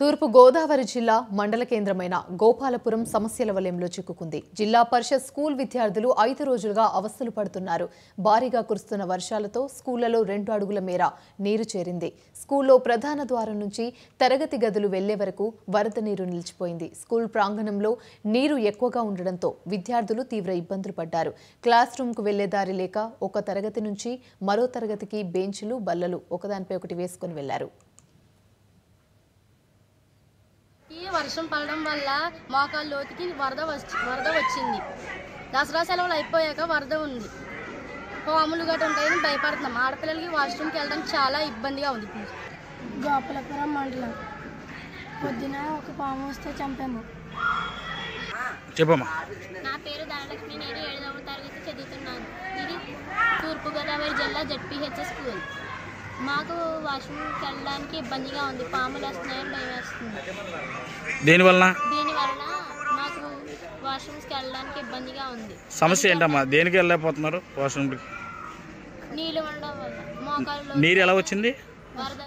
తూర్పు గోదావరి జిల్లా మండల కేంద్రమైన గోపాలపురం సమస్యల వలయంలో చిక్కుకుంది. జిల్లా పరిషత్ స్కూల్ విద్యార్థులు ఐదు రోజులుగా అవస్థలు పడుతున్నారు. భారీగా కురుస్తున్న వర్షాలతో స్కూళ్ళలో రెండు అడుగుల మేర నీరు చేరింది. స్కూల్లో ప్రధాన ద్వారం నుంచి తరగతి గదులు వెళ్ళే వరకు వరద నీరు నిలిచిపోయింది. స్కూల్ ప్రాంగణంలో నీరు ఎక్కువగా ఉండడంతో విద్యార్థులు తీవ్ర ఇబ్బందులు పడ్డారు. క్లాస్ రూమ్కు వెళ్ళే దారి లేక ఒక తరగతి నుంచి మరో తరగతికి బెంచ్లు బల్లలు ఒకదానిపై ఒకటి వేసుకుని వెళ్ళారు. ఈ వర్షం పడడం వల్ల మోకాళ్ళ లోతుకి వరద వచ్చి వరద వచ్చింది. దసరా సెలవులు అయిపోయాక వరద ఉంది. పాములు గట్ట ఉంటాయని భయపడుతున్నాం. ఆడపిల్లలకి వాష్రూమ్కి వెళ్ళడానికి చాలా ఇబ్బందిగా ఉంది. గోపాలపురం మండలం. పొద్దున ఒక పాము వస్తే చంపాము. చెప్పమ్మా. నా పేరు ధనలక్ష్మి నేను ఏడవ తరగతి చదువుతున్నాను. ఇది తూర్పుగోదావరి జిల్లా జడ్పీహెచ్ఎస్ స్కూల్. మాకు వాష్రూమ్కి వెళ్ళడానికి ఇబ్బందిగా ఉంది. పాములు వస్తున్నాయని భయం వేస్తుంది. దేనివలన? దీనివల్ల మాకు వాష్రూమ్స్కి వెళ్ళడానికి ఇబ్బందిగా ఉంది. సమస్య ఏంటమ్మా? దేనికి వెళ్ళలేకపోతున్నారు వాష్రూమ్కి నీళ్ళు ఉండడం వల్ల. మోకాళ్ళు నీరు ఎలా వచ్చింది? వరద